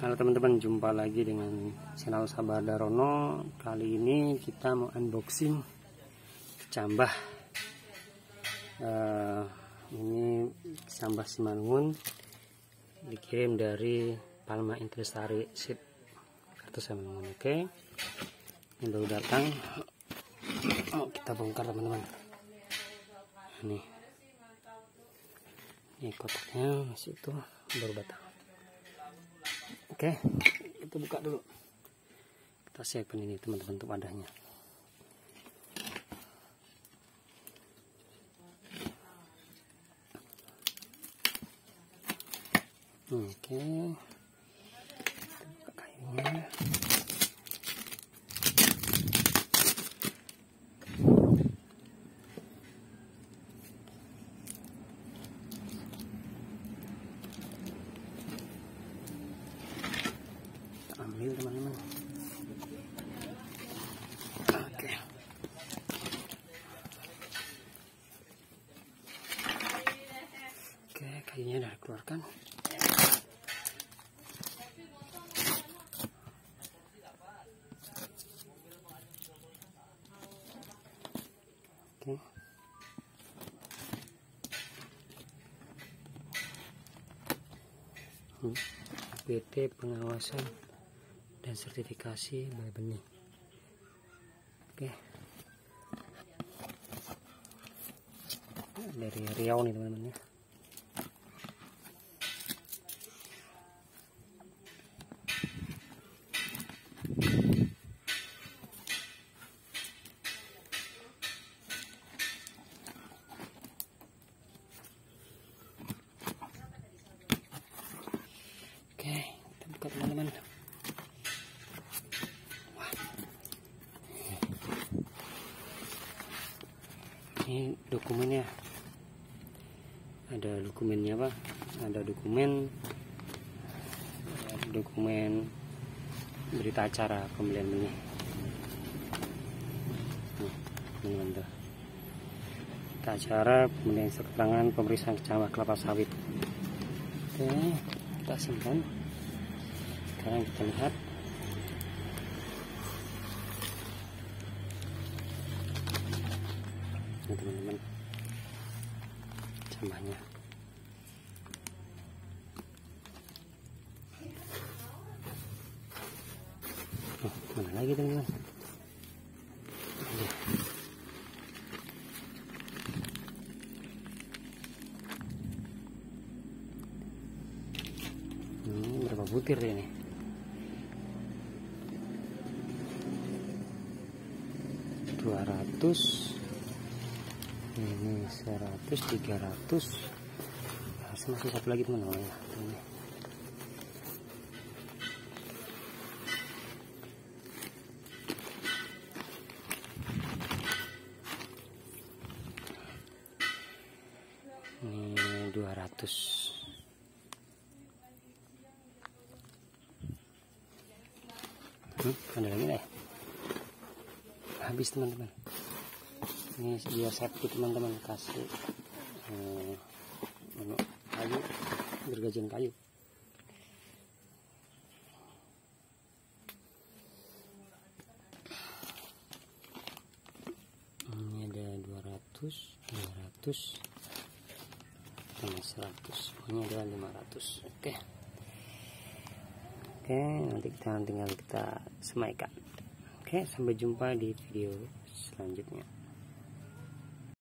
Halo teman-teman, jumpa lagi dengan channel Sabar Darono. Kali ini kita mau unboxing cambah. Uh, ini cambah Simangun dikirim dari Palma Intrestari Sip kartu Simangun. Oke, okay. ini baru datang. Mau kita bongkar teman-teman. Ini, ini kotaknya masih itu baru datang. Oke, kita buka dulu. Kita siapkan ini teman-teman untuk wadahnya. Oke, kita buka kayunya. Ambil teman-teman. Oke. Oke kayunya udah keluarkan oke. Hmm. PT pengawasan dan sertifikasi bayi benih. Oke. Dari Riau nih teman-teman ya ini dokumennya. Ada dokumennya apa? Ada dokumen dokumen berita acara pembelian benih teman-teman tuh berita acara pembelian keterangan pemeriksaan kecamatan kelapa sawit. Oke kita simpan. Sekarang kita lihat ini teman-teman. Sampahnya oh mana lagi teman-teman? Ini. Berapa butir ini? Dua ratus ini 100 300 harus masih satu lagi teman-teman. Ya ini. Ini 200 hmm, ada lagi deh habis teman-teman ini dia safety teman-teman. Kasih eh, kayu gergajian kayu. Ini ada 200 200 sama 100 ini ada 500 oke. Oke nanti kita tinggal kita semaikan oke sampai jumpa di video selanjutnya